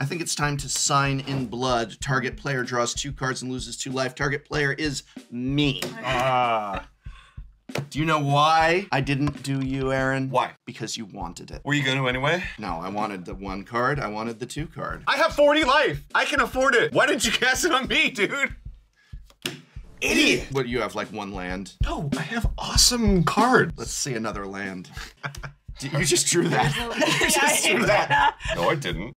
I think it's time to sign in blood. Target player draws two cards and loses two life. Target player is me. Ah. Do you know why I didn't do you, Arin? Why? Because you wanted it. Were you going to anyway? No, I wanted the one card. I wanted the two card. I have 40 life. I can afford it. Why didn't you cast it on me, dude? Idiot. What, you have like one land? No, I have awesome cards. Let's see another land. you just drew that. you just drew that. No, I didn't.